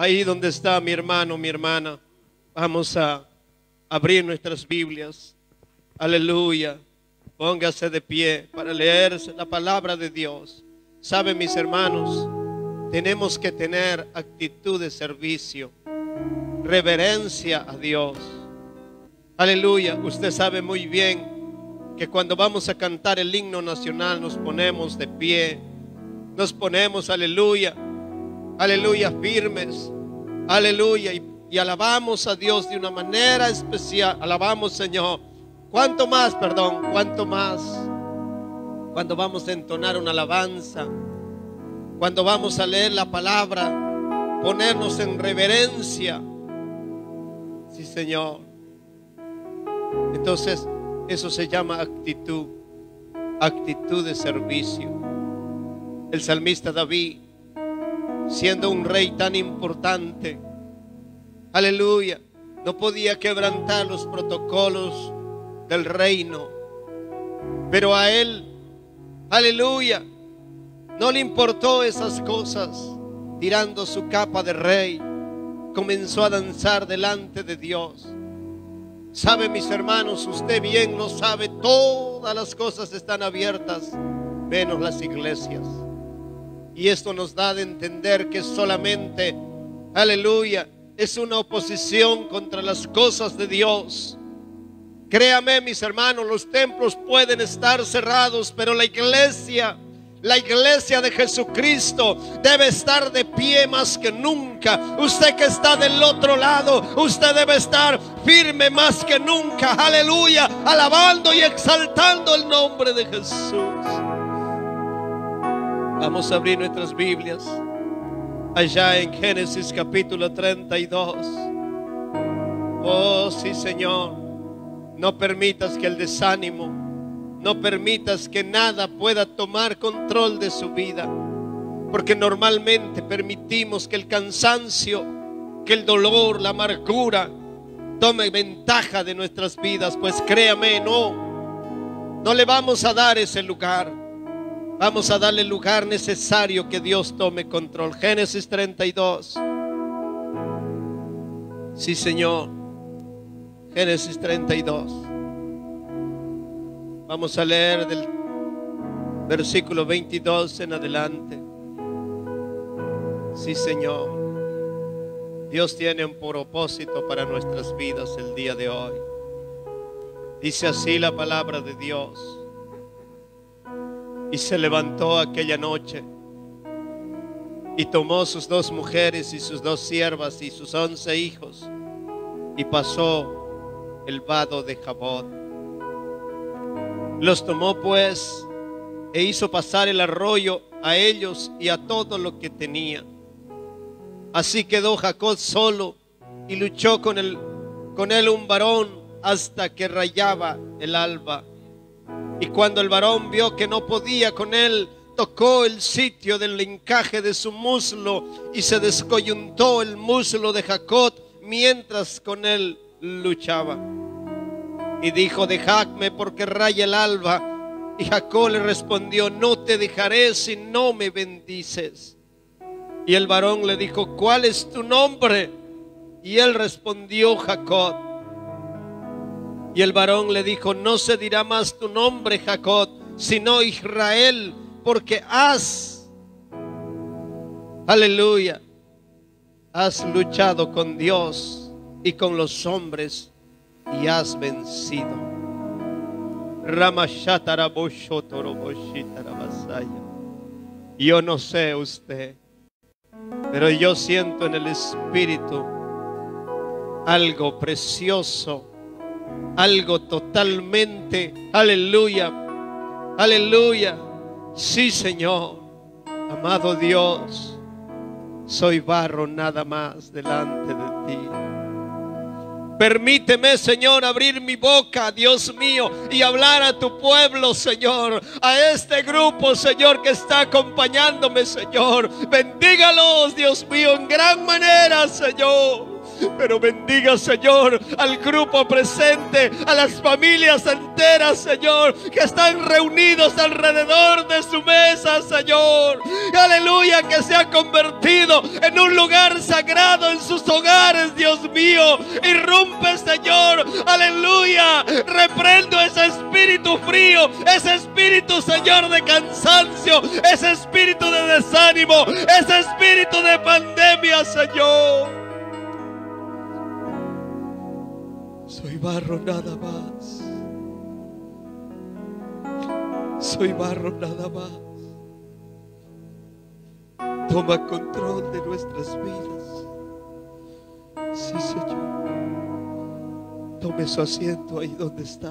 Ahí donde está mi hermano, mi hermana, vamos a abrir nuestras Biblias. Aleluya. Póngase de pie para leer la palabra de Dios. Saben mis hermanos, tenemos que tener actitud de servicio, reverencia a Dios. Aleluya. Usted sabe muy bien que cuando vamos a cantar el himno nacional nos ponemos de pie, nos ponemos, aleluya, aleluya, firmes, aleluya, y, alabamos a Dios de una manera especial. Alabamos, Señor. ¿Cuánto más, perdón? ¿Cuánto más? Cuando vamos a entonar una alabanza, cuando vamos a leer la palabra, ponernos en reverencia. Sí, Señor. Entonces, eso se llama actitud, actitud de servicio. El salmista David, siendo un rey tan importante, aleluya, no podía quebrantar los protocolos del reino. Pero a él, aleluya, no le importó esas cosas. Tirando su capa de rey, comenzó a danzar delante de Dios. Sabe, mis hermanos, usted bien lo sabe, todas las cosas están abiertas, menos las iglesias. Y esto nos da de entender que solamente, aleluya, es una oposición contra las cosas de Dios. Créame, mis hermanos, los templos pueden estar cerrados, pero la iglesia, la iglesia de Jesucristo debe estar de pie más que nunca. Usted que está del otro lado, usted debe estar firme más que nunca. Aleluya, alabando y exaltando el nombre de Jesús. Vamos a abrir nuestras Biblias allá en Génesis capítulo 32. Oh, sí, Señor. No permitas que el desánimo, no permitas que nada pueda tomar control de su vida. Porque normalmente permitimos que el cansancio, que el dolor, la amargura tome ventaja de nuestras vidas. Pues créame, no. No le vamos a dar ese lugar. Vamos a darle el lugar necesario que Dios tome control. Génesis 32. Sí, Señor. Génesis 32. Vamos a leer del versículo 22 en adelante. Sí, Señor. Dios tiene un propósito para nuestras vidas el día de hoy. Dice así la palabra de Dios. Y se levantó aquella noche y tomó sus dos mujeres y sus dos siervas y sus once hijos y pasó el vado de Jabot. Los tomó pues e hizo pasar el arroyo a ellos y a todo lo que tenía. Así quedó Jacob solo y luchó con él, con él un varón hasta que rayaba el alba. Y cuando el varón vio que no podía con él, tocó el sitio del encaje de su muslo y se descoyuntó el muslo de Jacob mientras con él luchaba. Y dijo, dejadme porque raya el alba. Y Jacob le respondió, no te dejaré si no me bendices. Y el varón le dijo, ¿cuál es tu nombre? Y él respondió, Jacob. Y el varón le dijo, no se dirá más tu nombre, Jacob, sino Israel, porque has, aleluya, has luchado con Dios y con los hombres y has vencido. Yo no sé usted, pero yo siento en el Espíritu algo precioso algo totalmente, aleluya, aleluya. Sí, Señor, amado Dios, soy barro nada más delante de ti. Permíteme, Señor, abrir mi boca, Dios mío, y hablar a tu pueblo, Señor, a este grupo, Señor, que está acompañándome, Señor. Bendígalos, Dios mío, en gran manera, Señor. Pero bendiga, Señor, al grupo presente, a las familias enteras, Señor, que están reunidos alrededor de su mesa, Señor. Aleluya, que se ha convertido en un lugar sagrado en sus hogares, Dios mío. Irrumpe, Señor. Aleluya. Reprendo ese espíritu frío, ese espíritu, Señor, de cansancio, ese espíritu de desánimo, ese espíritu de pandemia, Señor. Soy barro nada más. Soy barro nada más. Toma control de nuestras vidas. Sí, Señor. Tome su asiento ahí donde está.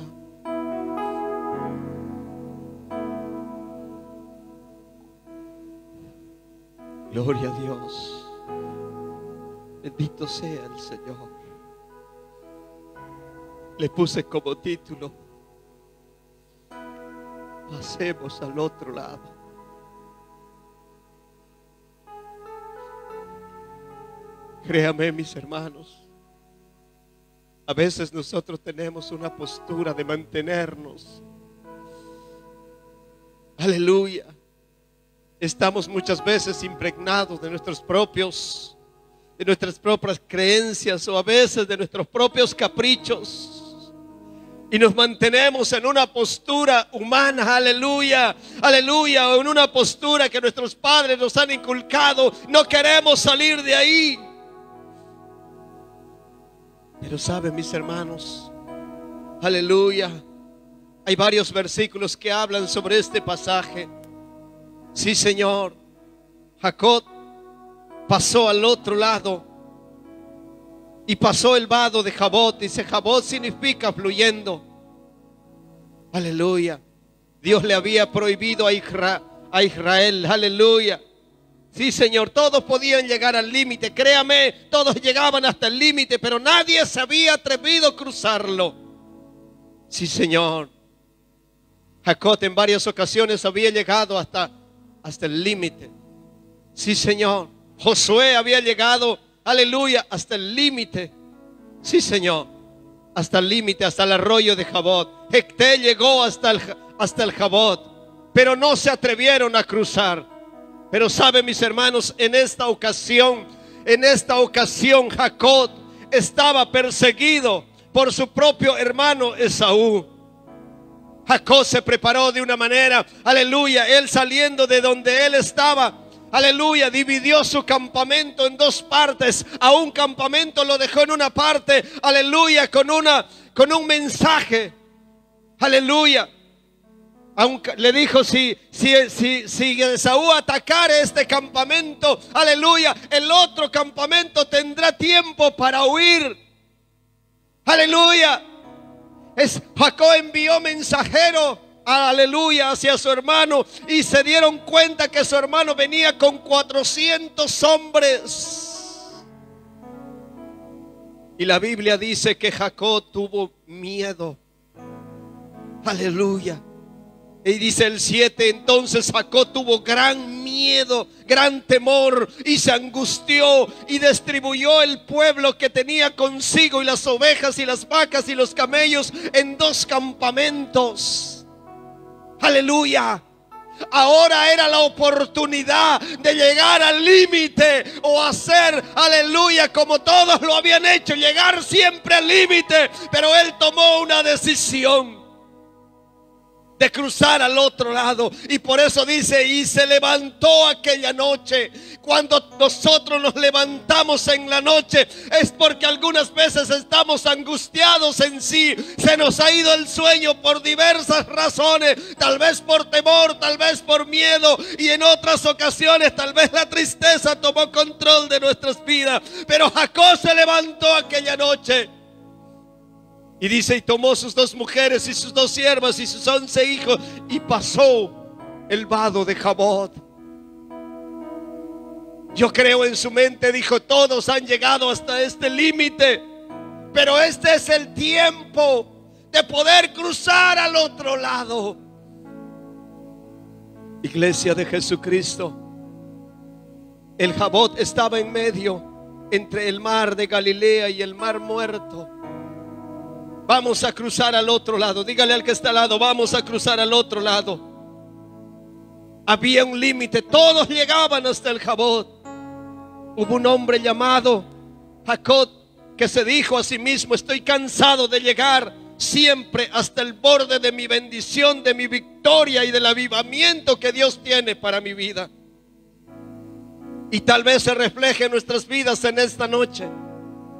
Gloria a Dios. Bendito sea el Señor. Le puse como título, pasemos al otro lado. Créame, mis hermanos, a veces nosotros tenemos una postura de mantenernos. Aleluya. Estamos muchas veces impregnados de nuestros propios de nuestras propias creencias o a veces de nuestros propios caprichos. Y nos mantenemos en una postura humana, aleluya, aleluya, en una postura que nuestros padres nos han inculcado. No queremos salir de ahí. Pero saben mis hermanos, aleluya, hay varios versículos que hablan sobre este pasaje. Sí, Señor, Jacob pasó al otro lado y pasó el vado de Jabot. Dice, Jabot significa fluyendo. Aleluya. Dios le había prohibido a, Israel. Aleluya. Sí, Señor, todos podían llegar al límite. Créame, todos llegaban hasta el límite, pero nadie se había atrevido a cruzarlo. Sí, Señor. Jacob en varias ocasiones había llegado hasta, hasta el límite. Sí, Señor. Josué había llegado, aleluya, hasta el límite. Sí, Señor, hasta el límite, hasta el arroyo de Jabot. Hecté llegó hasta el, hasta el Jabot, pero no se atrevieron a cruzar. Pero saben mis hermanos, en esta ocasión, en esta ocasión Jacob estaba perseguido por su propio hermano Esaú. Jacob se preparó de una manera, aleluya, él saliendo de donde él estaba, aleluya, dividió su campamento en dos partes. A un campamento lo dejó en una parte, aleluya, con una con un mensaje. Aleluya. Aunque le dijo si si si si Esaú atacare este campamento, aleluya, el otro campamento tendrá tiempo para huir. Aleluya. Es Jacob envió mensajero aleluya, hacia su hermano y se dieron cuenta que su hermano venía con 400 hombres. Y la Biblia dice que Jacob tuvo miedo. Aleluya. Y dice el 7, entonces Jacob tuvo gran miedo, gran temor y se angustió y distribuyó el pueblo que tenía consigo y las ovejas y las vacas y los camellos en dos campamentos. Aleluya. Ahora era la oportunidad de llegar al límite o hacer, aleluya, como todos lo habían hecho, llegar siempre al límite. Pero él tomó una decisión de cruzar al otro lado. Y por eso dice, y se levantó aquella noche. Cuando nosotros nos levantamos en la noche es porque algunas veces estamos angustiados en sí. Se nos ha ido el sueño por diversas razones. Tal vez por temor, tal vez por miedo. Y en otras ocasiones tal vez la tristeza tomó control de nuestras vidas. Pero Jacob se levantó aquella noche. Y dice, y tomó sus dos mujeres y sus dos siervas y sus once hijos y pasó el vado de Jabot. Yo creo en su mente, dijo, todos han llegado hasta este límite, pero este es el tiempo de poder cruzar al otro lado. Iglesia de Jesucristo, el Jabot estaba en medio entre el mar de Galilea y el mar muerto. Vamos a cruzar al otro lado. Dígale al que está al lado, vamos a cruzar al otro lado. Había un límite, todos llegaban hasta el Jabot. Hubo un hombre llamado Jacob que se dijo a sí mismo, estoy cansado de llegar siempre hasta el borde de mi bendición, de mi victoria y del avivamiento que Dios tiene para mi vida. Y tal vez se refleje en nuestras vidas en esta noche.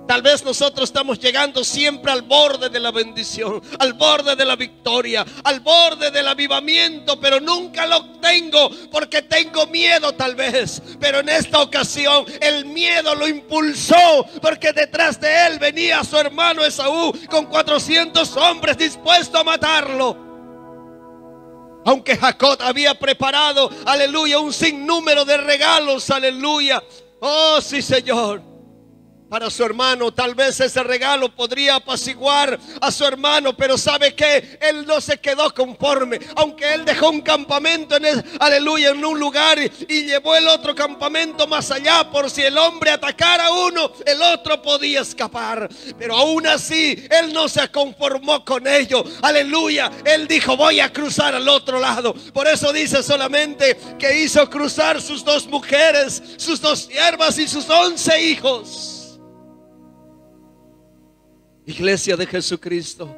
Tal vez nosotros estamos llegando siempre al borde de la bendición, al borde de la victoria, al borde del avivamiento, pero nunca lo tengo porque tengo miedo tal vez. Pero en esta ocasión el miedo lo impulsó porque detrás de él venía su hermano Esaú con 400 hombres dispuestos a matarlo. Aunque Jacob había preparado, aleluya, un sinnúmero de regalos, aleluya. Oh, sí, Señor para su hermano. Tal vez ese regalo podría apaciguar a su hermano, pero sabe que él no se quedó conforme. Aunque él dejó un campamento en el, aleluya, en un lugar y, llevó el otro campamento más allá por si el hombre atacara a uno, el otro podía escapar. Pero aún así, él no se conformó con ello. Aleluya, él dijo, voy a cruzar al otro lado. Por eso dice solamente que hizo cruzar sus dos mujeres, sus dos siervas y sus once hijos. Iglesia de Jesucristo.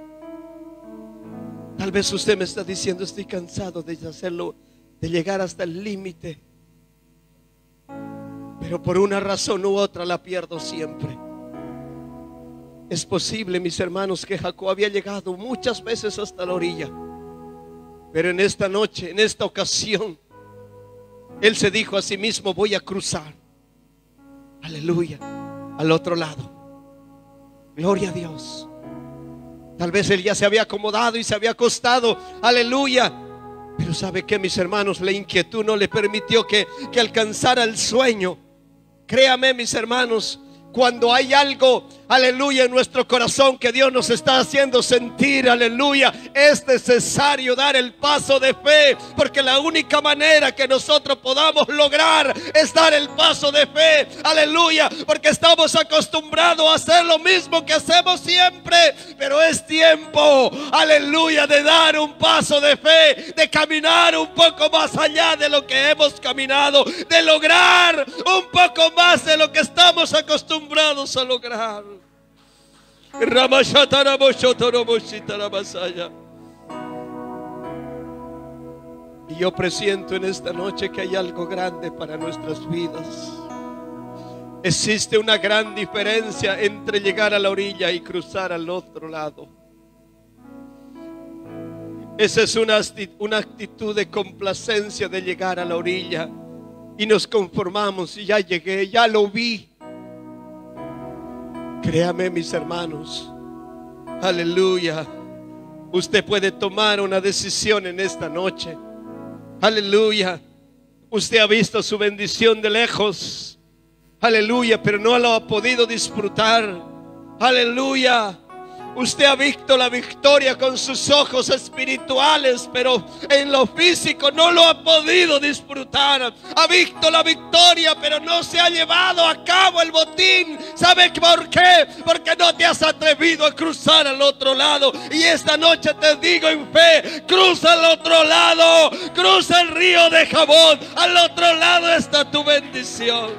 Tal vez usted me está diciendo, estoy cansado de hacerlo, de llegar hasta el límite. Pero por una razón u otra la pierdo siempre. Es posible, mis hermanos, que Jacob había llegado muchas veces hasta la orilla. Pero en esta noche, en esta ocasión, él se dijo a sí mismo, voy a cruzar. Aleluya. Al otro lado. Gloria a Dios. Tal vez él ya se había acomodado y se había acostado. Aleluya. Pero sabe que mis hermanos, la inquietud no le permitió que, que alcanzara el sueño. Créame, mis hermanos, cuando hay algo, aleluya, en nuestro corazón que Dios nos está haciendo sentir, aleluya, es necesario dar el paso de fe, porque la única manera que nosotros podamos lograr es dar el paso de fe, aleluya, porque estamos acostumbrados a hacer lo mismo que hacemos siempre, pero es tiempo, aleluya, de dar un paso de fe, de caminar un poco más allá de lo que hemos caminado, de lograr un poco más de lo que estamos acostumbrados a lograr. Y yo presiento en esta noche que hay algo grande para nuestras vidas. Existe una gran diferencia entre llegar a la orilla y cruzar al otro lado. Esa es una, una actitud de complacencia de llegar a la orilla y nos conformamos y ya llegué, ya lo vi. Créame, mis hermanos. Aleluya. Usted puede tomar una decisión en esta noche. Aleluya. Usted ha visto su bendición de lejos. Aleluya, pero no lo ha podido disfrutar. Aleluya. Usted ha visto la victoria con sus ojos espirituales, pero en lo físico no lo ha podido disfrutar. Ha visto la victoria, pero no se ha llevado a cabo el botín. ¿Sabe por qué? Porque no te has atrevido a cruzar al otro lado. Y esta noche te digo en fe, cruza al otro lado, cruza el río de jabón. Al otro lado está tu bendición.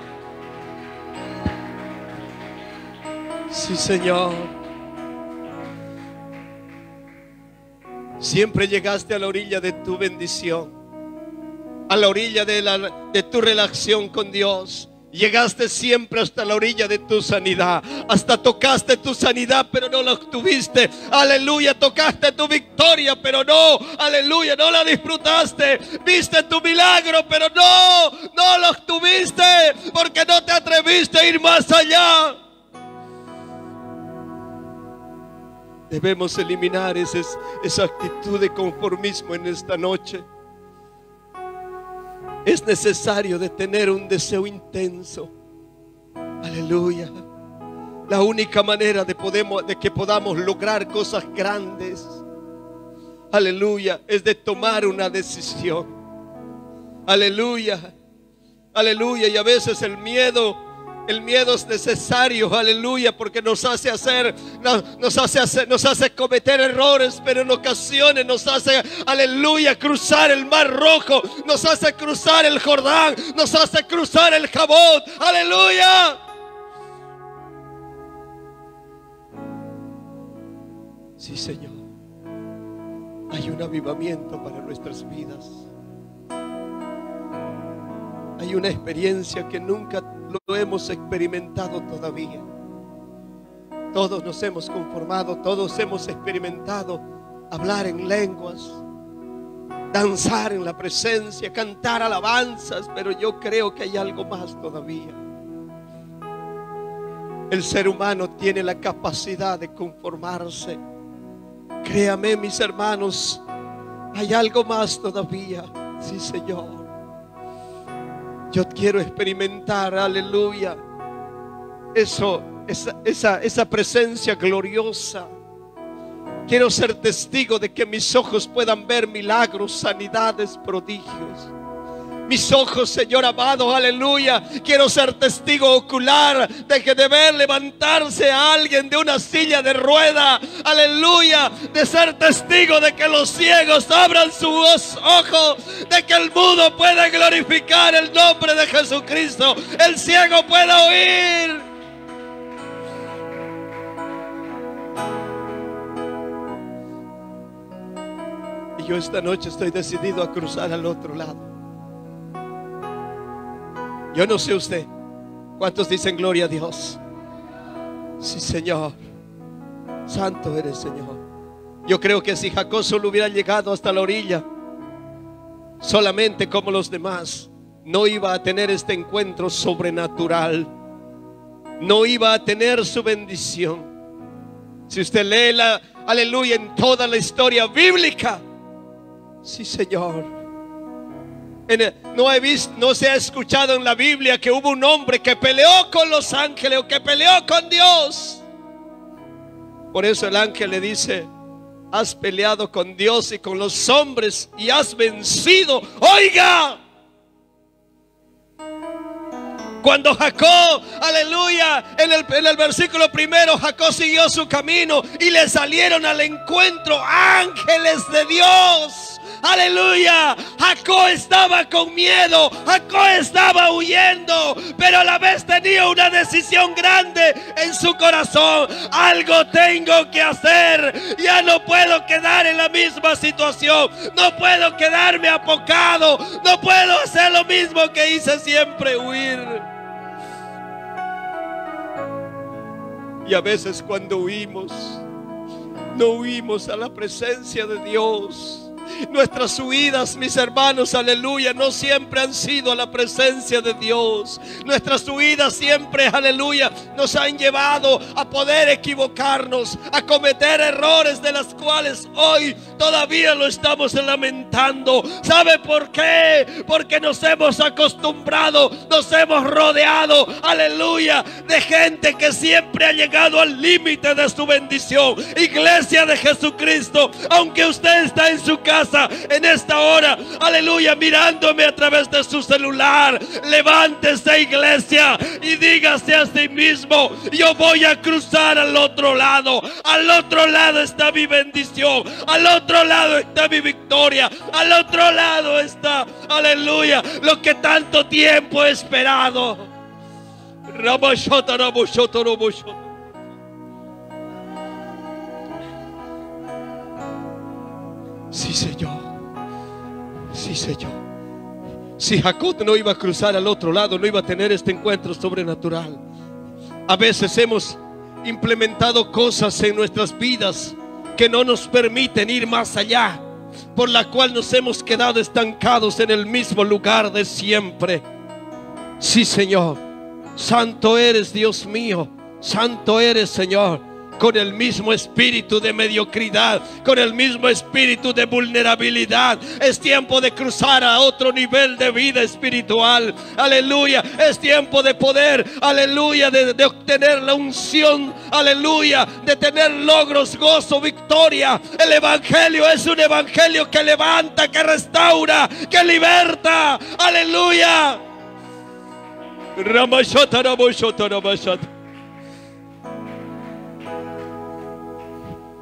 Sí, Señor. Siempre llegaste a la orilla de tu bendición, a la orilla de, la, de tu relación con Dios. Llegaste siempre hasta la orilla de tu sanidad. Hasta tocaste tu sanidad, pero no la obtuviste. Aleluya, tocaste tu victoria, pero no. Aleluya, no la disfrutaste. Viste tu milagro, pero no, no lo obtuviste porque no te atreviste a ir más allá. Debemos eliminar esa, esa actitud de conformismo en esta noche. Es necesario de tener un deseo intenso. Aleluya. La única manera de, podemos, de que podamos lograr cosas grandes. Aleluya. Es de tomar una decisión. Aleluya. Aleluya. Y a veces el miedo El miedo es necesario, aleluya, porque nos hace hacer, nos, hace hacer, nos hace cometer errores, pero en ocasiones nos hace, aleluya, cruzar el mar rojo, nos hace cruzar el Jordán, nos hace cruzar el Jabón, aleluya. Sí, Señor. Hay un avivamiento para nuestras vidas. Hay una experiencia que nunca lo hemos experimentado todavía. Todos nos hemos conformado, todos hemos experimentado hablar en lenguas, danzar en la presencia, cantar alabanzas, pero yo creo que hay algo más todavía. El ser humano tiene la capacidad de conformarse. Créame, mis hermanos, hay algo más todavía. Sí, Señor. Yo quiero experimentar, aleluya, eso, esa, esa, esa presencia gloriosa. Quiero ser testigo de que mis ojos puedan ver milagros, sanidades, prodigios mis ojos, Señor amado, aleluya. Quiero ser testigo ocular de que de ver levantarse a alguien de una silla de rueda, aleluya. De ser testigo de que los ciegos abran sus ojos, de que el mudo pueda glorificar el nombre de Jesucristo, el ciego pueda oír. Yo esta noche estoy decidido a cruzar al otro lado. Yo no sé usted. ¿Cuántos dicen gloria a Dios? Sí, Señor. Santo eres, Señor. Yo creo que si Jacob solo hubiera llegado hasta la orilla, solamente como los demás, no iba a tener este encuentro sobrenatural. No iba a tener su bendición. Si usted lee la aleluya en toda la historia bíblica, sí, Señor no he visto, no se ha escuchado en la Biblia que hubo un hombre que peleó con los ángeles o que peleó con Dios. Por eso el ángel le dice, has peleado con Dios y con los hombres y has vencido. Oiga, cuando Jacob, aleluya, en el, en el, versículo primero, Jacob siguió su camino y le salieron al encuentro ángeles de Dios. Aleluya. Jacob estaba con miedo. Jacob estaba huyendo. Pero a la vez tenía una decisión grande en su corazón. Algo tengo que hacer. Ya no puedo quedar en la misma situación. No puedo quedarme apocado. No puedo hacer lo mismo que hice siempre, huir. Y a veces cuando huimos, no huimos a la presencia de Dios Nuestras huidas, mis hermanos, aleluya, no siempre han sido a la presencia de Dios. Nuestras huidas siempre, aleluya, nos han llevado a poder equivocarnos, a cometer errores de las cuales hoy todavía lo estamos lamentando. ¿Sabe por qué? Porque nos hemos acostumbrado, nos hemos rodeado, aleluya, de gente que siempre ha llegado al límite de su bendición. Iglesia de Jesucristo, aunque usted está en su casa, en esta hora, aleluya, mirándome a través de su celular. Levántese, iglesia, y dígase a sí mismo: Yo voy a cruzar al otro lado. Al otro lado está mi bendición. Al otro lado está mi victoria. Al otro lado está, aleluya, lo que tanto tiempo he esperado. Sí, Señor. Sí, Señor. Si Jacob no iba a cruzar al otro lado, no iba a tener este encuentro sobrenatural. A veces hemos implementado cosas en nuestras vidas que no nos permiten ir más allá, por la cual nos hemos quedado estancados en el mismo lugar de siempre. Sí, Señor. Santo eres, Dios mío. Santo eres, Señor con el mismo espíritu de mediocridad, con el mismo espíritu de vulnerabilidad. Es tiempo de cruzar a otro nivel de vida espiritual. Aleluya. Es tiempo de poder, aleluya, de, obtener la unción. Aleluya. De tener logros, gozo, victoria. El Evangelio es un Evangelio que levanta, que restaura, que liberta. Aleluya. Ramashata, Ramoshota, Ramashata.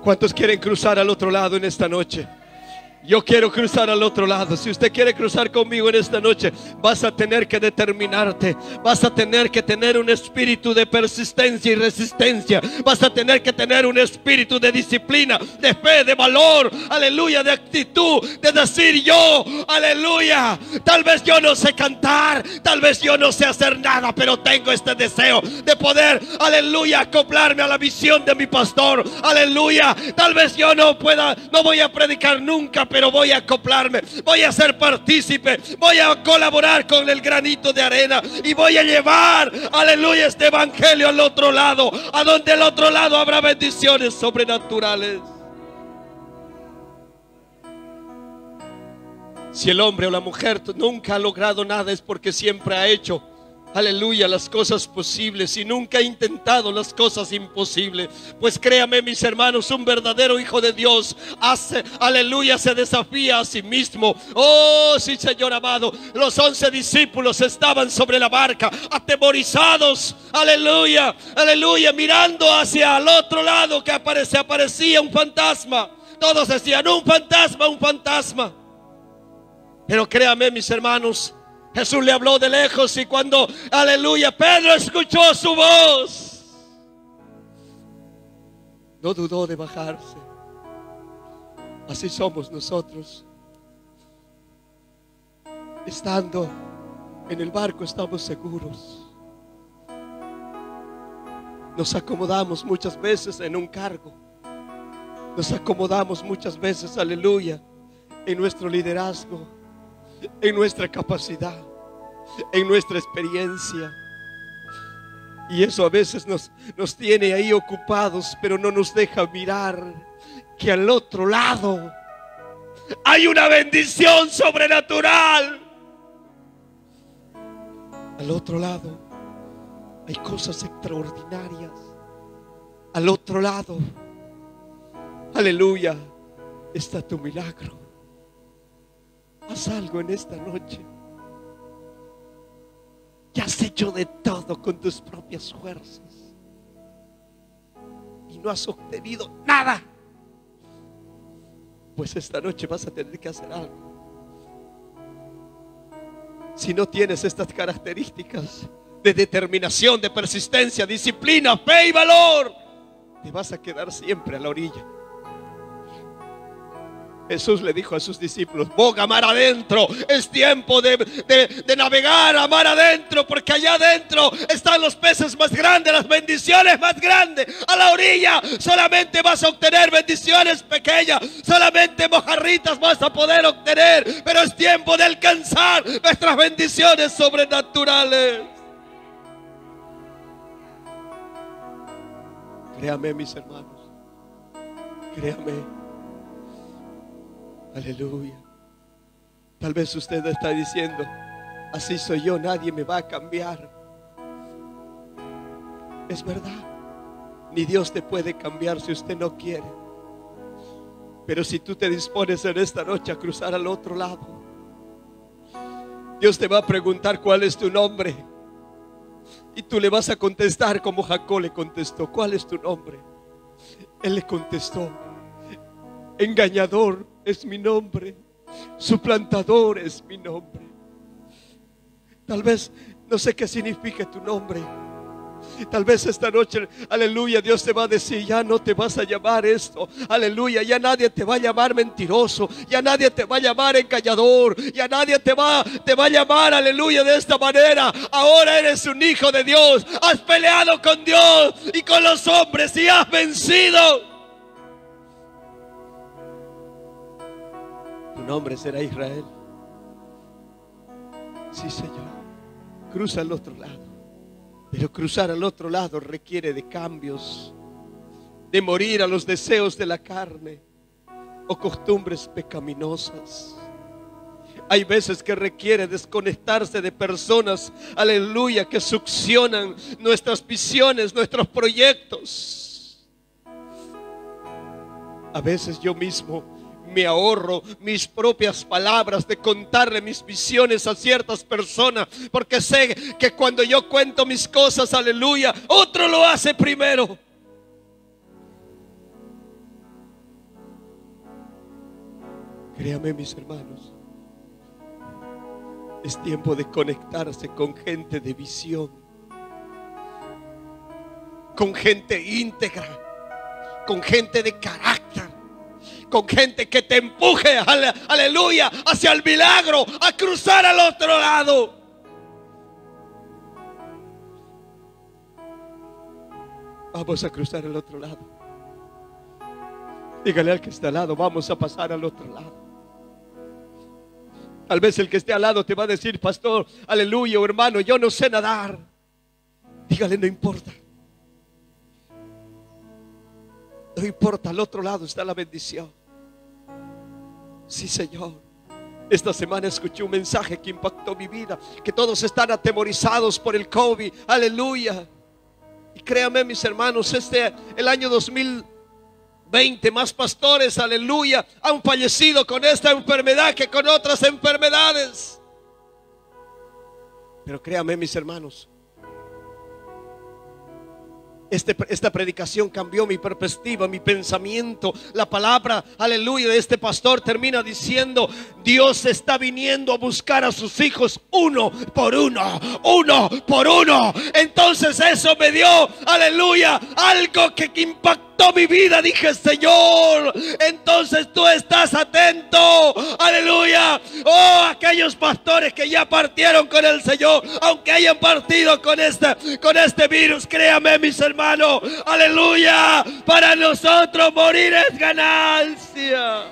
¿Cuántos quieren cruzar al otro lado en esta noche? Yo quiero cruzar al otro lado. Si usted quiere cruzar conmigo en esta noche, vas a tener que determinarte. Vas a tener que tener un espíritu de persistencia y resistencia. Vas a tener que tener un espíritu de disciplina, de fe, de valor. Aleluya, de actitud, de decir yo, aleluya. Tal vez yo no sé cantar, tal vez yo no sé hacer nada, pero tengo este deseo de poder, aleluya, acoplarme a la visión de mi pastor. Aleluya. Tal vez yo no pueda, no voy a predicar nunca pero voy a acoplarme, voy a ser partícipe, voy a colaborar con el granito de arena y voy a llevar, aleluya, este evangelio al otro lado, a donde al otro lado habrá bendiciones sobrenaturales. Si el hombre o la mujer nunca ha logrado nada es porque siempre ha hecho aleluya, las cosas posibles y nunca he intentado las cosas imposibles. Pues créame, mis hermanos, un verdadero hijo de Dios hace, aleluya, se desafía a sí mismo. Oh, sí, Señor amado, los once discípulos estaban sobre la barca, atemorizados, aleluya, aleluya, mirando hacia el otro lado que aparecía, aparecía un fantasma. Todos decían, un fantasma, un fantasma. Pero créame, mis hermanos, Jesús le habló de lejos y cuando, aleluya, Pedro escuchó su voz, no dudó de bajarse. Así somos nosotros. Estando en el barco estamos seguros. Nos acomodamos muchas veces en un cargo. Nos acomodamos muchas veces, aleluya, en nuestro liderazgo en nuestra capacidad, en nuestra experiencia. Y eso a veces nos, nos tiene ahí ocupados, pero no nos deja mirar que al otro lado hay una bendición sobrenatural. Al otro lado hay cosas extraordinarias. Al otro lado, aleluya, está tu milagro. Haz algo en esta noche. Ya has hecho de todo con tus propias fuerzas. Y no has obtenido nada. Pues esta noche vas a tener que hacer algo. Si no tienes estas características de determinación, de persistencia, disciplina, fe y valor, te vas a quedar siempre a la orilla. Jesús le dijo a sus discípulos, boga mar adentro, es tiempo de, navegar a mar adentro, porque allá adentro están los peces más grandes, las bendiciones más grandes. A la orilla solamente vas a obtener bendiciones pequeñas, solamente mojarritas vas a poder obtener, pero es tiempo de alcanzar nuestras bendiciones sobrenaturales. Créame, mis hermanos, créame. Aleluya. Tal vez usted está diciendo, así soy yo, nadie me va a cambiar. Es verdad, ni Dios te puede cambiar si usted no quiere. Pero si tú te dispones en esta noche a cruzar al otro lado, Dios te va a preguntar cuál es tu nombre. Y tú le vas a contestar como Jacob le contestó, ¿cuál es tu nombre? Él le contestó, engañador es mi nombre, suplantador es mi nombre. Tal vez no sé qué significa tu nombre. Tal vez esta noche, aleluya, Dios te va a decir, ya no te vas a llamar esto, aleluya, ya nadie te va a llamar mentiroso, ya nadie te va a llamar engañador, ya nadie te va, te va a llamar, aleluya, de esta manera. Ahora eres un hijo de Dios, has peleado con Dios y con los hombres y has vencido. Nombre será Israel. Sí, Señor. Cruza al otro lado. Pero cruzar al otro lado requiere de cambios, de morir a los deseos de la carne o costumbres pecaminosas. Hay veces que requiere desconectarse de personas, aleluya, que succionan nuestras visiones, nuestros proyectos. A veces yo mismo me ahorro mis propias palabras de contarle mis visiones a ciertas personas, porque sé que cuando yo cuento mis cosas, aleluya, otro lo hace primero. Créame mis hermanos, es tiempo de conectarse con gente de visión, con gente íntegra, con gente de carácter, con gente que te empuje, aleluya, hacia el milagro, a cruzar al otro lado. Vamos a cruzar al otro lado. Dígale al que está al lado, vamos a pasar al otro lado. Tal vez el que esté al lado te va a decir, pastor, aleluya, hermano, yo no sé nadar. Dígale, no importa. No importa, al otro lado está la bendición. Sí, Señor. Esta semana escuché un mensaje que impactó mi vida, que todos están atemorizados por el COVID. Aleluya. Y créame, mis hermanos, este el año 2000 20 más pastores, aleluya, han fallecido con esta enfermedad que con otras enfermedades. Pero créame, mis hermanos, este, esta predicación cambió mi perspectiva, mi pensamiento. La palabra, aleluya, de este pastor termina diciendo, Dios está viniendo a buscar a sus hijos uno por uno, uno por uno. Entonces eso me dio, aleluya, algo que impactó mi vida, dije Señor. Entonces tú estás atento. Aleluya. Oh, aquellos pastores que ya partieron con el Señor, aunque hayan partido con este, con este virus, créame mis hermanos. Aleluya. Para nosotros morir es ganancia.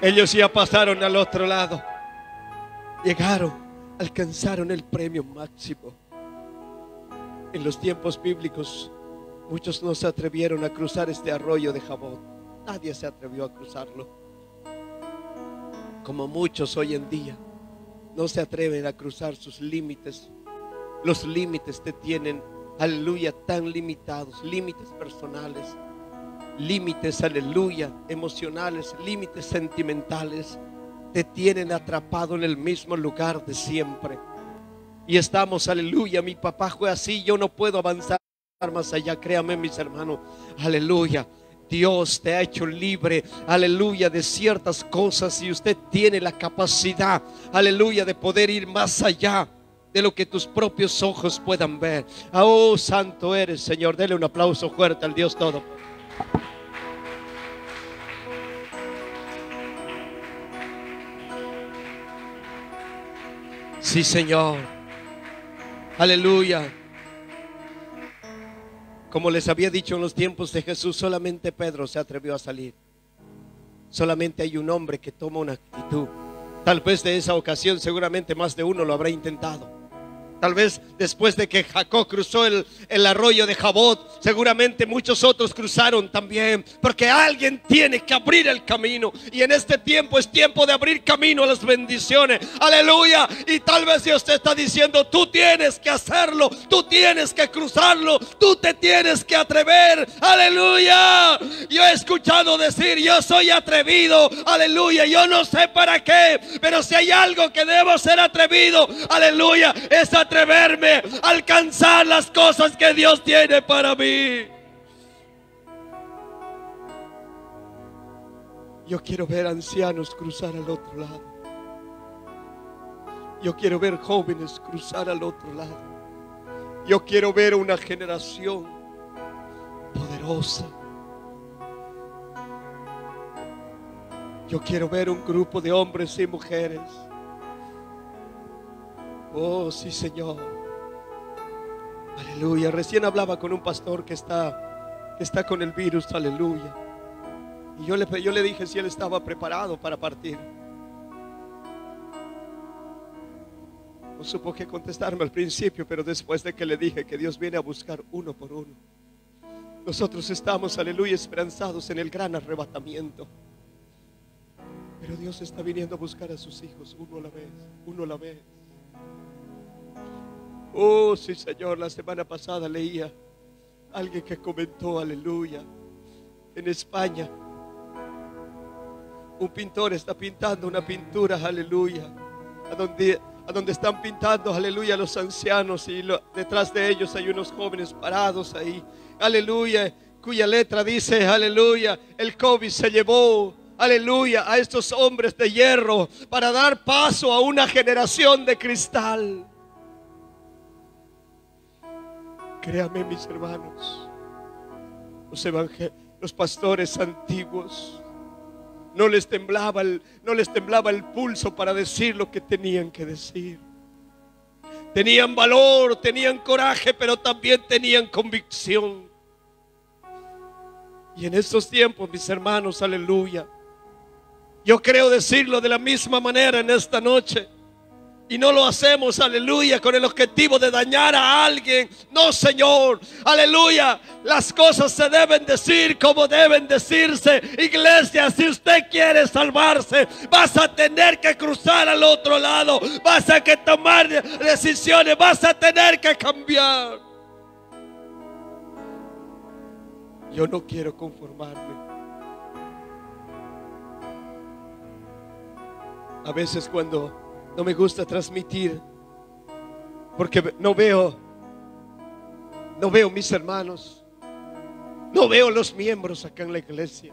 Ellos ya pasaron al otro lado. Llegaron, alcanzaron el premio máximo. En los tiempos bíblicos, muchos no se atrevieron a cruzar este arroyo de Jabón. Nadie se atrevió a cruzarlo. Como muchos hoy en día no se atreven a cruzar sus límites. Los límites te tienen, aleluya, tan limitados, límites personales, límites, aleluya, emocionales, límites sentimentales, te tienen atrapado en el mismo lugar de siempre. Y estamos, aleluya, mi papá fue así, yo no puedo avanzar más allá, créame mis hermanos, aleluya. Dios te ha hecho libre, aleluya, de ciertas cosas y usted tiene la capacidad, aleluya, de poder ir más allá de lo que tus propios ojos puedan ver. Oh, santo eres, Señor. Dele un aplauso fuerte al Dios todo. Sí, Señor. Aleluya. Como les había dicho en los tiempos de Jesús, solamente Pedro se atrevió a salir. Solamente hay un hombre que toma una actitud. Tal vez de esa ocasión seguramente más de uno lo habrá intentado. Tal vez después de que Jacob cruzó el, el, arroyo de Jabot, seguramente muchos otros cruzaron también. Porque alguien tiene que abrir el camino. Y en este tiempo es tiempo de abrir camino a las bendiciones. Aleluya. Y tal vez Dios te está diciendo, tú tienes que hacerlo. Tú tienes que cruzarlo. Tú te tienes que atrever. Aleluya. Yo he escuchado decir, yo soy atrevido. Aleluya. Yo no sé para qué. Pero si hay algo que debo ser atrevido. Aleluya. Es atrevido atreverme a alcanzar las cosas que Dios tiene para mí. Yo quiero ver ancianos cruzar al otro lado. Yo quiero ver jóvenes cruzar al otro lado. Yo quiero ver una generación poderosa. Yo quiero ver un grupo de hombres y mujeres Oh, sí, Señor. Aleluya. Recién hablaba con un pastor que está, que está con el virus. Aleluya. Y yo le, yo le dije si él estaba preparado para partir. No supo qué contestarme al principio, pero después de que le dije que Dios viene a buscar uno por uno, nosotros estamos, aleluya, esperanzados en el gran arrebatamiento. Pero Dios está viniendo a buscar a sus hijos uno a la vez, uno a la vez. Oh, sí, Señor, la semana pasada leía Alguien que comentó, aleluya, en España. Un pintor está pintando una pintura, aleluya, a donde, a donde están pintando, aleluya, los ancianos y detrás de ellos hay unos jóvenes parados ahí, aleluya, cuya letra dice, aleluya, el COVID se llevó aleluya, a estos hombres de hierro para dar paso a una generación de cristal. Créame, mis hermanos, los, los pastores antiguos no les temblaba el, no les temblaba el pulso para decir lo que tenían que decir. Tenían valor, tenían coraje, pero también tenían convicción. Y en estos tiempos, mis hermanos, aleluya, yo creo decirlo de la misma manera en esta noche. Y no lo hacemos, aleluya, con el objetivo de dañar a alguien. No, Señor, aleluya. Las cosas se deben decir como deben decirse. Iglesia, si usted quiere salvarse, vas a tener que cruzar al otro lado. Vas a que tomar decisiones, vas a tener que cambiar. Yo no quiero conformarme. A veces cuando no me gusta transmitir, porque no veo, no veo mis hermanos, no veo los miembros acá en la iglesia.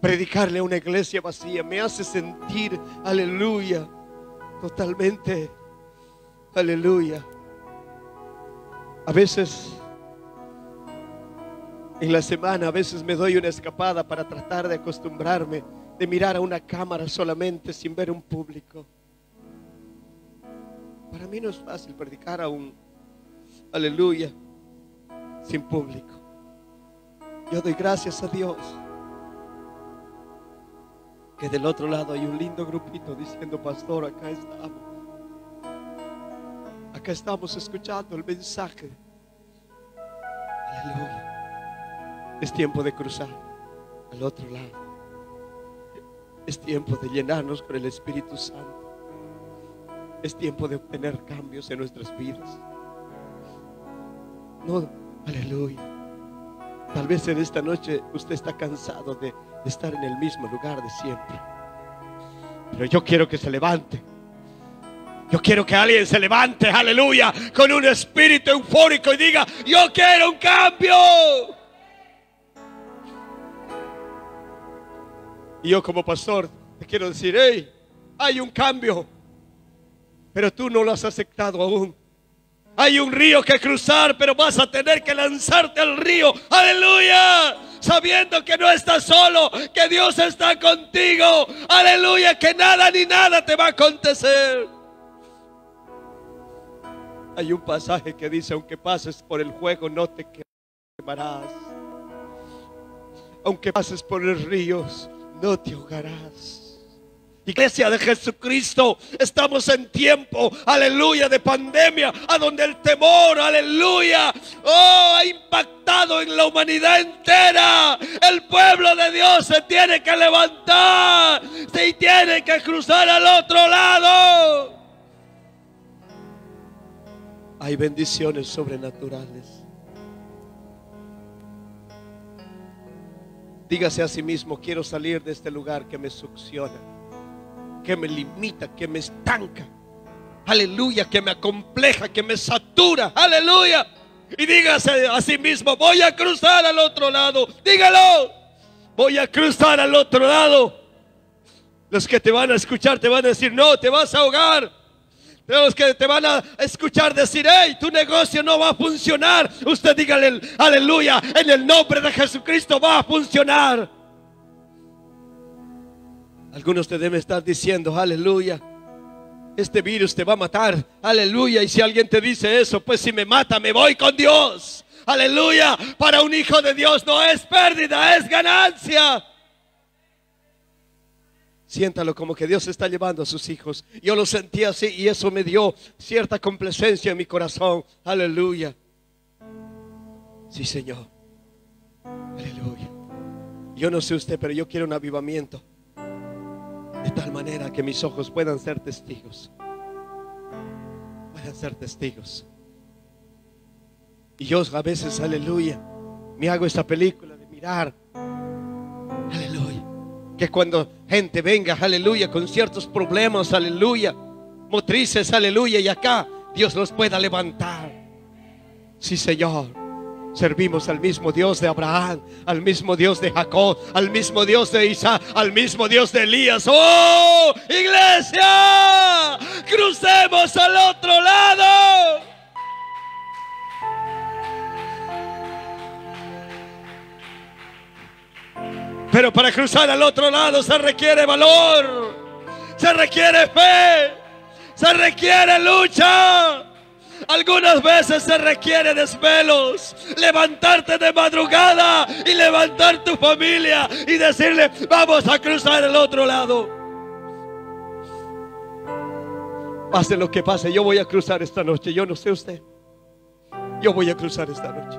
Predicarle a una iglesia vacía me hace sentir, aleluya, totalmente, aleluya. A veces en la semana, a veces me doy una escapada para tratar de acostumbrarme de mirar a una cámara solamente sin ver un público. Para mí no es fácil predicar a un aleluya sin público. Yo doy gracias a Dios que del otro lado hay un lindo grupito diciendo, pastor, acá estamos. Acá estamos escuchando el mensaje. Aleluya. Es tiempo de cruzar al otro lado. Es tiempo de llenarnos con el Espíritu Santo. Es tiempo de obtener cambios en nuestras vidas. No, aleluya. Tal vez en esta noche usted está cansado de, estar en el mismo lugar de siempre. Pero yo quiero que se levante. Yo quiero que alguien se levante, aleluya, con un espíritu eufórico y diga, yo quiero un cambio. Y yo como pastor te quiero decir, hey, hay un cambio, pero tú no lo has aceptado aún. Hay un río que cruzar, pero vas a tener que lanzarte al río. Aleluya. Sabiendo que no estás solo, que Dios está contigo. Aleluya, que nada ni nada te va a acontecer. Hay un pasaje que dice, aunque pases por el fuego, no te quemarás. Aunque pases por los ríos, no te ahogarás. Iglesia de Jesucristo, estamos en tiempo, aleluya, de pandemia, a donde el temor, aleluya, oh, ha impactado en la humanidad entera. El pueblo de Dios se tiene que levantar, se tiene que cruzar al otro lado. Hay bendiciones sobrenaturales. Dígase a sí mismo, quiero salir de este lugar que me succiona, que me limita, que me estanca. Aleluya, que me acompleja, que me satura. Aleluya. Y dígase a sí mismo, voy a cruzar al otro lado. Dígalo. Voy a cruzar al otro lado. Los que te van a escuchar te van a decir, no, te vas a ahogar. Los que te van a escuchar decir, hey, tu negocio no va a funcionar. Usted dígale, aleluya, en el nombre de Jesucristo va a funcionar. Algunos te deben estar diciendo, aleluya, este virus te va a matar, aleluya. Y si alguien te dice eso, pues si me mata, me voy con Dios. Aleluya, para un hijo de Dios no es pérdida, es ganancia. Siéntalo como que Dios está llevando a sus hijos. Yo lo sentí así y eso me dio cierta complacencia en mi corazón. Aleluya. Sí, Señor. Aleluya. Yo no sé usted, pero yo quiero un avivamiento. De tal manera que mis ojos puedan ser testigos. Puedan ser testigos. Y yo a veces, aleluya, me hago esta película de mirar. Aleluya. Que cuando gente venga, aleluya, con ciertos problemas, aleluya, motrices, aleluya, y acá Dios los pueda levantar. Sí, Señor. Servimos al mismo Dios de Abraham, al mismo Dios de Jacob, al mismo Dios de Isaac, al mismo Dios de Elías. ¡Oh, iglesia! Crucemos al otro lado. Pero para cruzar al otro lado se requiere valor, se requiere fe, se requiere lucha. Algunas veces se requiere desvelos, levantarte de madrugada y levantar tu familia y decirle, vamos a cruzar al otro lado. Pase lo que pase, yo voy a cruzar esta noche, yo no sé usted. Yo voy a cruzar esta noche.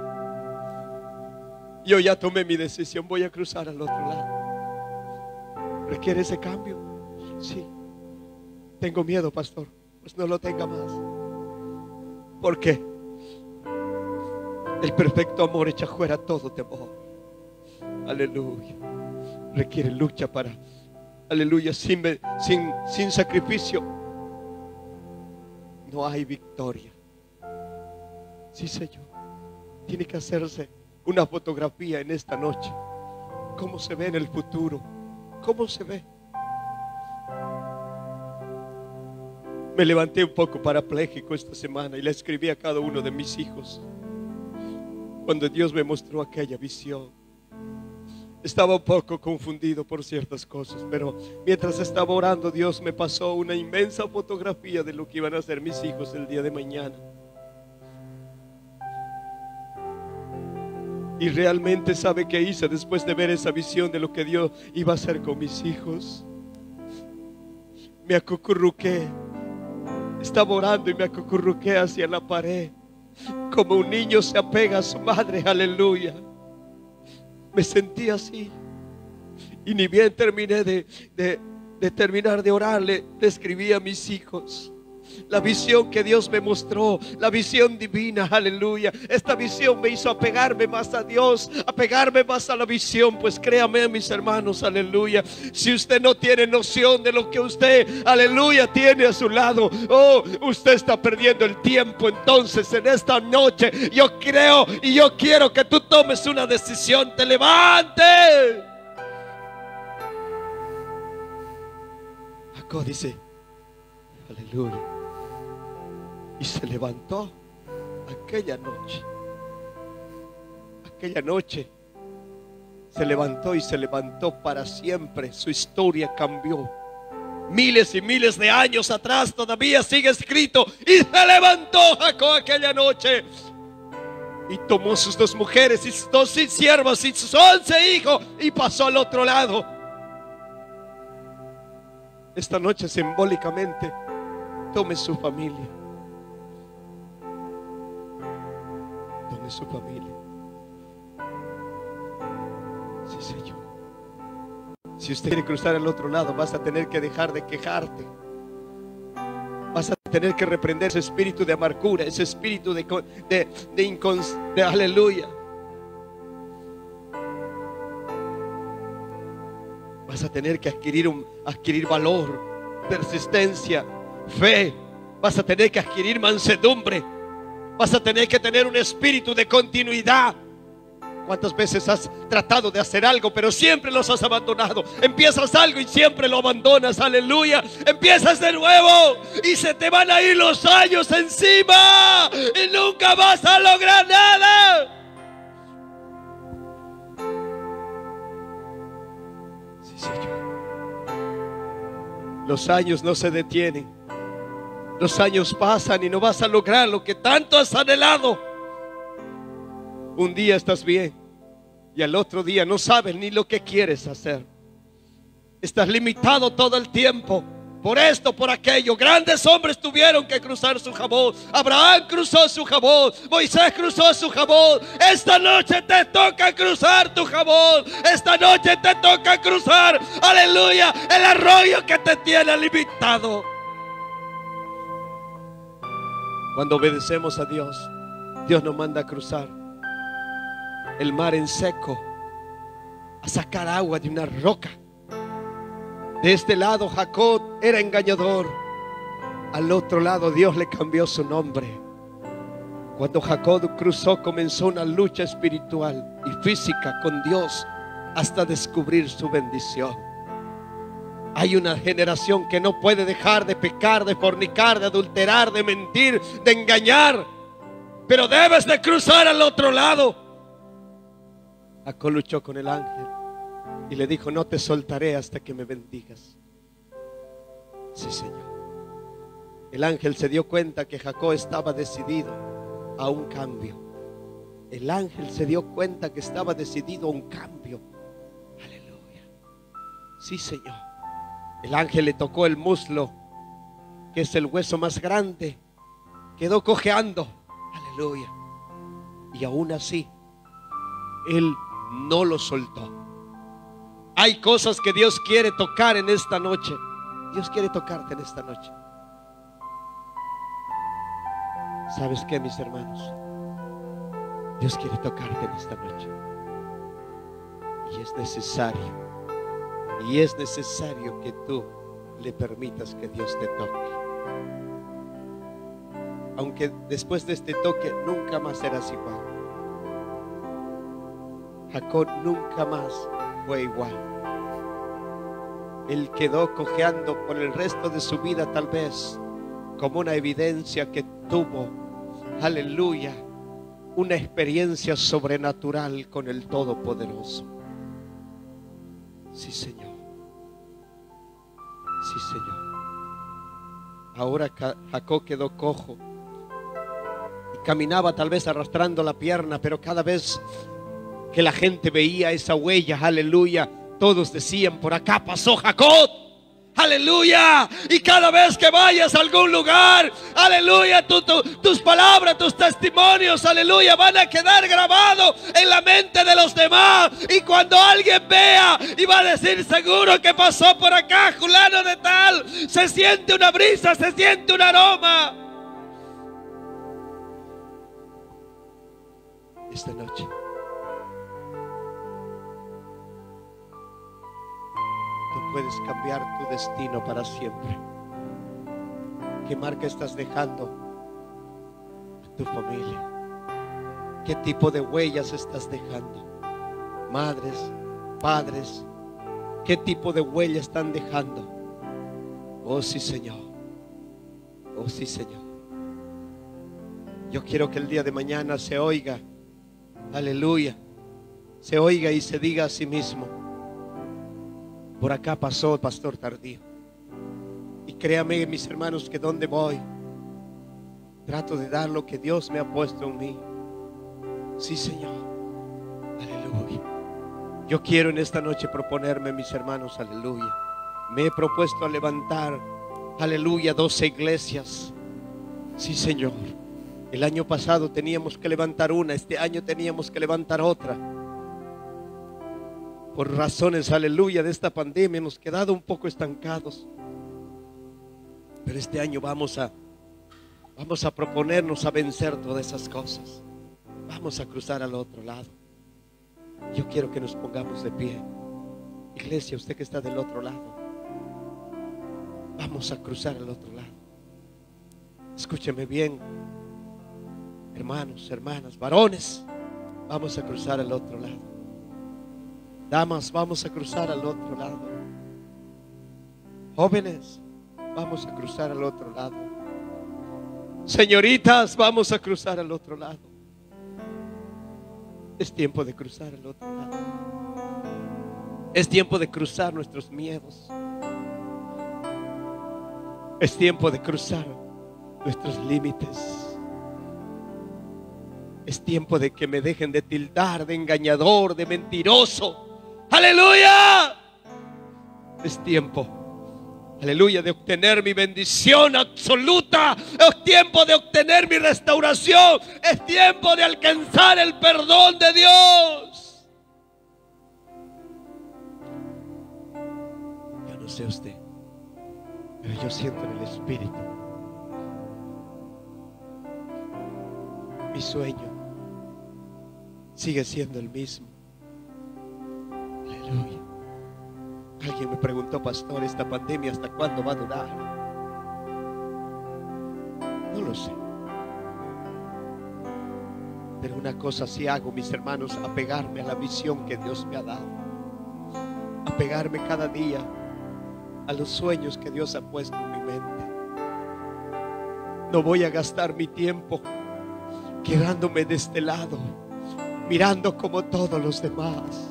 Yo ya tomé mi decisión, voy a cruzar al otro lado. ¿Requiere ese cambio? Sí. Tengo miedo, pastor. Pues no lo tenga más. ¿Por qué? El perfecto amor echa fuera todo temor. Aleluya. Requiere lucha para, aleluya, sin, sin, sin sacrificio. No hay victoria. Sí, Señor. Tiene que hacerse una fotografía en esta noche. ¿Cómo se ve en el futuro? ¿Cómo se ve? Me levanté un poco parapléjico esta semana y le escribí a cada uno de mis hijos. Cuando Dios me mostró aquella visión, estaba un poco confundido por ciertas cosas, pero mientras estaba orando, Dios me pasó una inmensa fotografía de lo que iban a hacer mis hijos el día de mañana. Y realmente sabe qué hice después de ver esa visión de lo que Dios iba a hacer con mis hijos. Me acucurruqué. Estaba orando y me acucurruqué hacia la pared. Como un niño se apega a su madre. Aleluya. Me sentí así. Y ni bien terminé de, de, terminar de orar, le escribí a mis hijos la visión que Dios me mostró, la visión divina, aleluya. Esta visión me hizo apegarme más a Dios, apegarme más a la visión, pues créame mis hermanos, aleluya. Si usted no tiene noción de lo que usted, aleluya, tiene a su lado, oh, usted está perdiendo el tiempo. Entonces en esta noche yo creo y yo quiero que tú tomes una decisión, te levantes. Acá dice, aleluya. Y se levantó aquella noche. Aquella noche se levantó y se levantó para siempre. Su historia cambió. Miles y miles de años atrás todavía sigue escrito. Y se levantó Jacob aquella noche. Y tomó sus dos mujeres y sus dos siervos y sus once hijos y pasó al otro lado. Esta noche simbólicamente tome su familia su familia. Sí, Señor. Si usted quiere cruzar al otro lado, vas a tener que dejar de quejarte. Vas a tener que reprender ese espíritu de amargura, ese espíritu de, de, de, de aleluya. Vas a tener que adquirir, un, adquirir valor, persistencia, fe. Vas a tener que adquirir mansedumbre Vas a tener que tener un espíritu de continuidad. ¿Cuántas veces has tratado de hacer algo, pero siempre los has abandonado? Empiezas algo y siempre lo abandonas, aleluya. Empiezas de nuevo y se te van a ir los años encima y nunca vas a lograr nada. Sí, Señor. Los años no se detienen. Los años pasan y no vas a lograr lo que tanto has anhelado. Un día estás bien y al otro día no sabes ni lo que quieres hacer. Estás limitado todo el tiempo. Por esto, por aquello. Grandes hombres tuvieron que cruzar su jabón. Abraham cruzó su jabón. Moisés cruzó su jabón. Esta noche te toca cruzar tu jabón. Esta noche te toca cruzar, aleluya, el arroyo que te tiene limitado. Cuando obedecemos a Dios, Dios nos manda a cruzar el mar en seco, a sacar agua de una roca. De este lado Jacob era engañador. Al otro lado Dios le cambió su nombre. Cuando Jacob cruzó comenzó una lucha espiritual y física con Dios hasta descubrir su bendición. Hay una generación que no puede dejar de pecar, de fornicar, de adulterar, de mentir, de engañar. Pero debes de cruzar al otro lado. Jacob luchó con el ángel y le dijo, no te soltaré hasta que me bendigas. Sí, Señor. El ángel se dio cuenta que Jacob estaba decidido a un cambio. El ángel se dio cuenta que estaba decidido a un cambio. Aleluya. Sí, Señor. El ángel le tocó el muslo, que es el hueso más grande. Quedó cojeando. Aleluya. Y aún así, él no lo soltó. Hay cosas que Dios quiere tocar en esta noche. Dios quiere tocarte en esta noche. ¿Sabes qué, mis hermanos? Dios quiere tocarte en esta noche. Y es necesario, y es necesario que tú le permitas que Dios te toque. Aunque después de este toque nunca más serás igual. Jacob nunca más fue igual. Él quedó cojeando por el resto de su vida tal vez como una evidencia que tuvo, aleluya, una experiencia sobrenatural con el Todopoderoso. Sí, Señor. Sí, Señor. Ahora Jacob quedó cojo y caminaba tal vez arrastrando la pierna, pero cada vez que la gente veía esa huella, aleluya, todos decían, por acá pasó Jacob. Aleluya. Y cada vez que vayas a algún lugar, aleluya, tus palabras, tus testimonios, aleluya, van a quedar grabados en la mente de los demás. Y cuando alguien vea y va a decir seguro que pasó por acá, Julano de tal, se siente una brisa, se siente un aroma. Esta noche. Puedes cambiar tu destino para siempre. ¿Qué marca estás dejando a tu familia? ¿Qué tipo de huellas estás dejando? Madres, padres, ¿qué tipo de huella están dejando? Oh sí, Señor. Oh sí, Señor. Yo quiero que el día de mañana se oiga, aleluya, se oiga y se diga a sí mismo, por acá pasó el pastor tardío. Y créame, mis hermanos, que donde voy, trato de dar lo que Dios me ha puesto en mí. Sí, Señor. Aleluya. Yo quiero en esta noche proponerme, mis hermanos, aleluya. Me he propuesto a levantar, aleluya, doce iglesias. Sí, Señor. El año pasado teníamos que levantar una, este año teníamos que levantar otra por razones, aleluya, de esta pandemia hemos quedado un poco estancados. Pero este año vamos a vamos a proponernos a vencer todas esas cosas. Vamos a cruzar al otro lado. Yo quiero que nos pongamos de pie. Iglesia, usted que está del otro lado. Vamos a cruzar al otro lado. Escúcheme bien, hermanos, hermanas, varones. Vamos a cruzar al otro lado. Damas, vamos a cruzar al otro lado. Jóvenes, vamos a cruzar al otro lado. Señoritas, vamos a cruzar al otro lado. Es tiempo de cruzar al otro lado. Es tiempo de cruzar nuestros miedos. Es tiempo de cruzar nuestros límites. Es tiempo de que me dejen de tildar, de engañador, de mentiroso Aleluya. Es tiempo. Aleluya, de obtener mi bendición absoluta. Es tiempo de obtener mi restauración. Es tiempo de alcanzar el perdón de Dios. Yo no sé usted, pero yo siento en el Espíritu mi sueño sigue siendo el mismo. Alguien me preguntó, pastor, esta pandemia hasta cuándo va a durar. No lo sé. Pero una cosa sí hago, mis hermanos, apegarme a la visión que Dios me ha dado. Apegarme cada día a los sueños que Dios ha puesto en mi mente. No voy a gastar mi tiempo quedándome de este lado, mirando como todos los demás,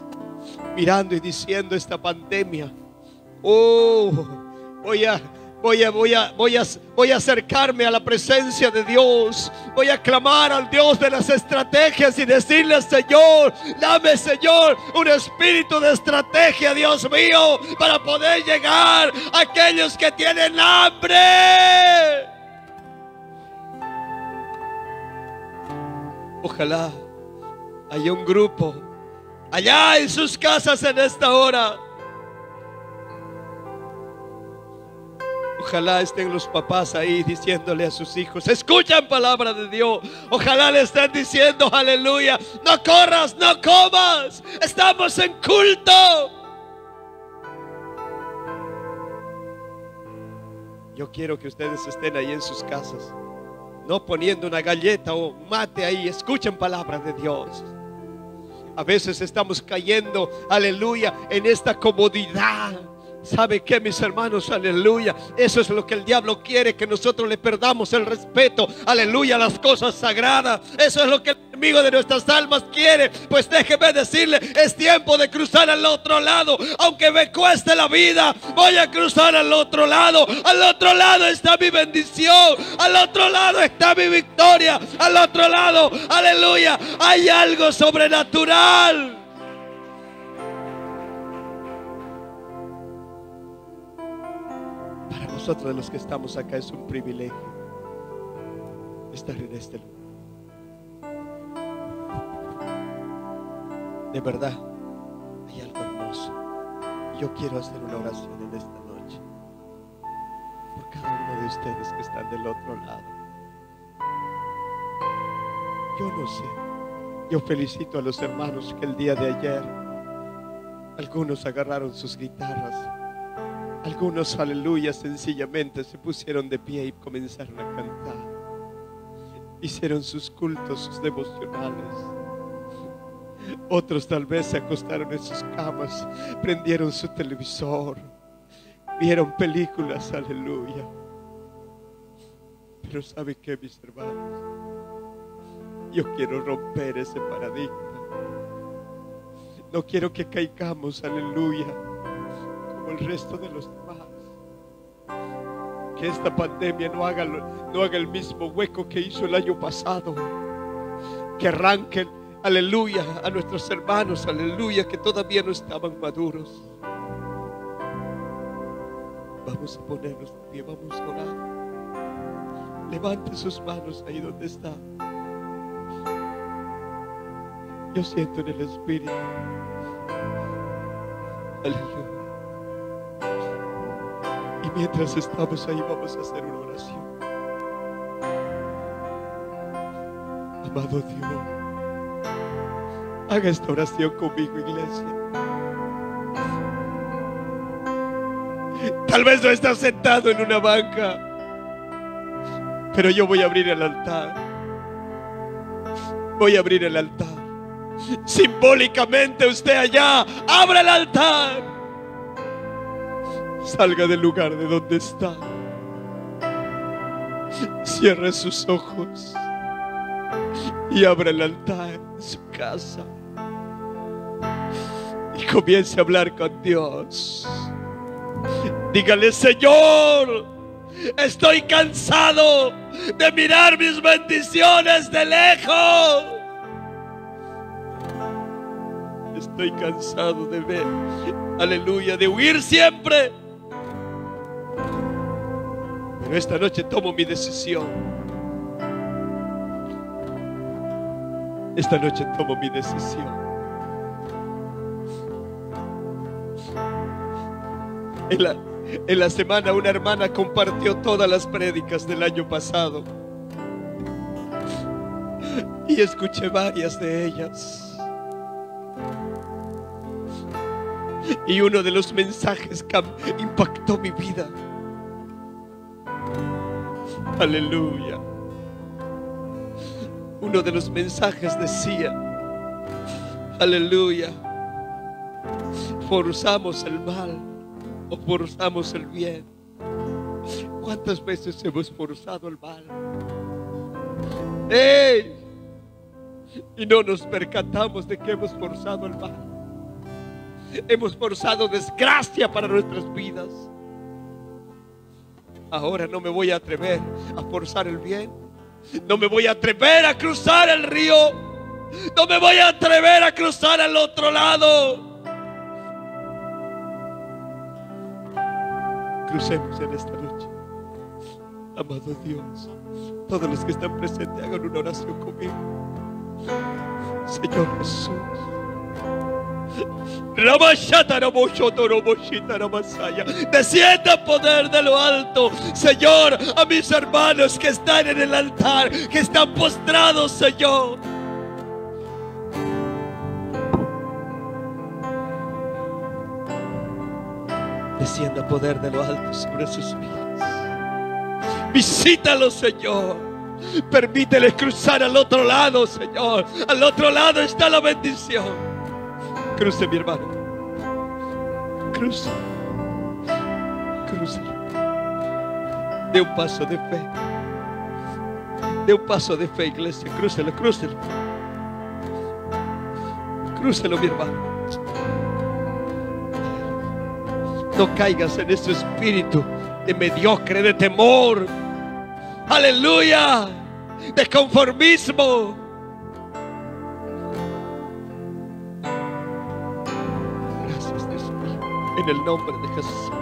mirando y diciendo esta pandemia. Oh, voy a Voy a, voy, a, voy, a, voy a acercarme a la presencia de Dios. Voy a clamar al Dios de las estrategias y decirle, Señor, dame, Señor, un espíritu de estrategia, Dios mío, para poder llegar a aquellos que tienen hambre. Ojalá haya un grupo allá en sus casas en esta hora Ojalá estén los papás ahí diciéndole a sus hijos, escuchan palabra de Dios. Ojalá le estén diciendo, aleluya, no corras, no comas, estamos en culto. Yo quiero que ustedes estén ahí en sus casas, no poniendo una galleta o mate ahí, escuchen palabra de Dios. A veces estamos cayendo, aleluya, en esta comodidad ¿Sabe qué, mis hermanos? Aleluya. Eso es lo que el diablo quiere, que nosotros le perdamos el respeto. Aleluya, las cosas sagradas. Eso es lo que enemigo de nuestras almas quiere. Pues déjeme decirle, es tiempo de cruzar al otro lado. Aunque me cueste la vida, voy a cruzar al otro lado. Al otro lado está mi bendición. Al otro lado está mi victoria. Al otro lado, aleluya, hay algo sobrenatural. nosotros los que estamos acá es un privilegio estar en este lugar. De verdad, hay algo hermoso. Yo quiero hacer una oración en esta noche por cada uno de ustedes que están del otro lado. Yo no sé. Yo felicito a los hermanos que el día de ayer algunos agarraron sus guitarras algunos, aleluya, sencillamente se pusieron de pie y comenzaron a cantar. Hicieron sus cultos, sus devocionales. Otros tal vez se acostaron en sus camas, prendieron su televisor, vieron películas, aleluya. Pero ¿sabe qué, mis hermanos? Yo quiero romper ese paradigma. No quiero que caigamos, aleluya el resto de los demás. Que esta pandemia no haga, no haga el mismo hueco que hizo el año pasado. Que arranquen, aleluya, a nuestros hermanos, aleluya, que todavía no estaban maduros. Vamos a ponernos de pie, vamos a orar. Levante sus manos ahí donde está. Yo siento en el Espíritu. Aleluya. Y mientras estamos ahí vamos a hacer una oración. Amado Dios, haga esta oración conmigo, iglesia. Tal vez no estás sentado en una banca, pero yo voy a abrir el altar. Voy a abrir el altar. Simbólicamente usted allá, abre el altar salga del lugar de donde está. Cierre sus ojos y abra el altar en su casa. Comience a hablar con Dios. Dígale, Señor, estoy cansado de mirar mis bendiciones de lejos. Estoy cansado de ver, aleluya, de huir siempre esta noche tomo mi decisión. Esta noche tomo mi decisión. En la, en la semana una hermana compartió todas las prédicas del año pasado. y escuché varias de ellas. Y uno de los mensajes que impactó mi vida. Aleluya. Uno de los mensajes decía, aleluya, forzamos el mal o forzamos el bien. ¿Cuántas veces hemos forzado el mal? ¡Ey! Y no nos percatamos de que hemos forzado el mal. Hemos forzado desgracia para nuestras vidas. Ahora no me voy a atrever a forzar el bien. No me voy a atrever a cruzar el río. No me voy a atrever a cruzar al otro lado. Crucemos en esta noche. Amado Dios, todos los que están presentes hagan una oración conmigo. Señor Jesús. Descienda poder de lo alto, Señor, a mis hermanos que están en el altar, que están postrados, Señor. Descienda poder de lo alto sobre sus vidas. Visítalos, Señor. Permíteles cruzar al otro lado, Señor. Al otro lado está la bendición. Cruce, mi hermano. Cruce. Cruce. De un paso de fe. De un paso de fe, iglesia. Crúcelo, crúcelo. Crúcelo, mi hermano. No caigas en ese espíritu de mediocre, de temor. Aleluya. De conformismo. Gracias Dios mío. En el nombre de Jesús.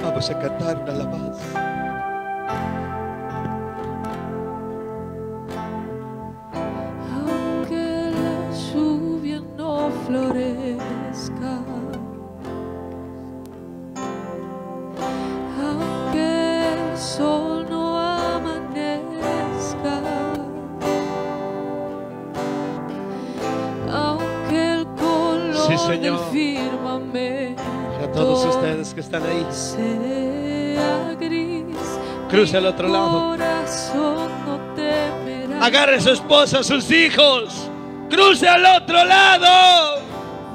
Vamos a cantar una alabanza. Sea gris, Cruce al otro lado. no. Agarre a su esposa, a sus hijos. Cruce al otro lado.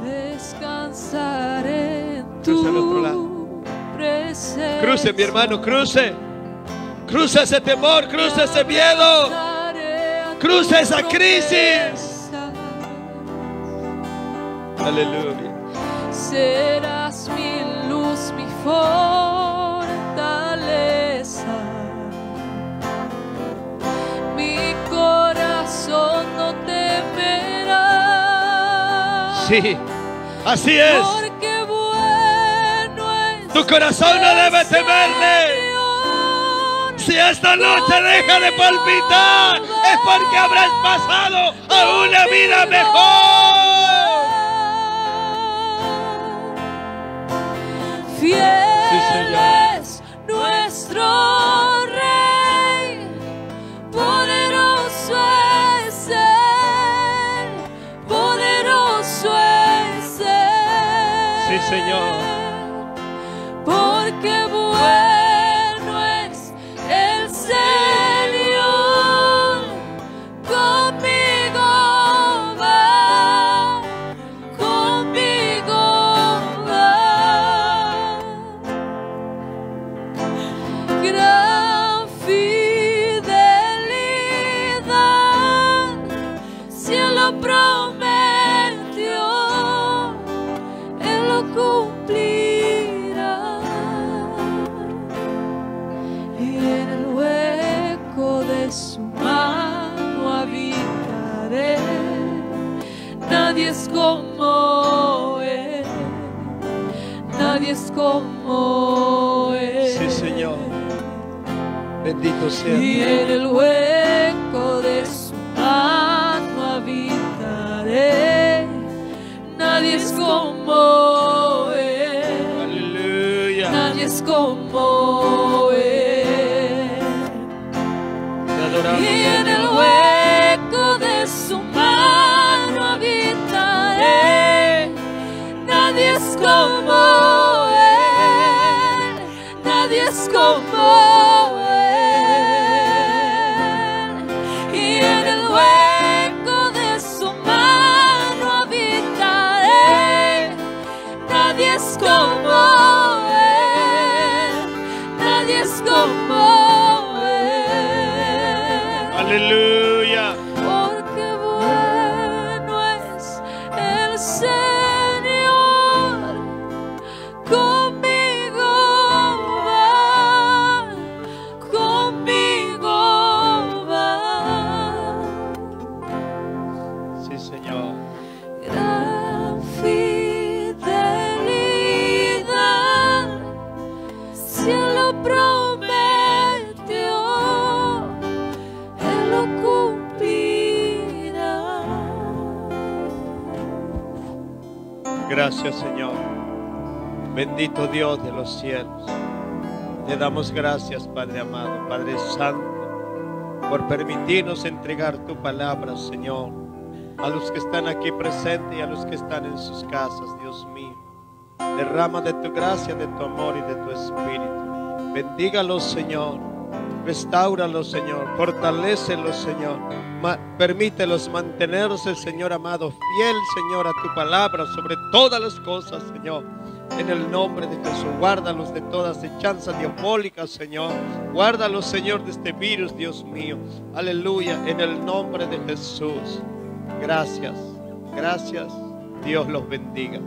Descansaré en Cruce al otro tu lado. presencia. Cruce, mi hermano, cruce. Cruce ese temor, cruce ese miedo. Tus esa crisis. Aleluya. Fortaleza. Mi corazón no temerá. Sí, así es. Porque bueno es Tu corazón no debe temerle. Si esta noche deja de palpitar, es porque habrás pasado a una vida mejor. Fiel Bendito. Y en el hueco Bendito Dios de los cielos. Te damos gracias, Padre amado, Padre Santo, por permitirnos entregar tu palabra, Señor, a los que están aquí presentes y a los que están en sus casas, Dios mío. Derrama de tu gracia, de tu amor y de tu espíritu. Bendígalos, Señor. Restáuralos, Señor. Fortalécelos, Señor. Ma- permítelos mantenerse, Señor amado, fiel, Señor, a tu palabra sobre todas las cosas, Señor. En el nombre de Jesús, guárdalos de todas hechanzas diabólicas, Señor. Guárdalos, Señor, de este virus, Dios mío. Aleluya, en el nombre de Jesús. Gracias, gracias. Dios los bendiga.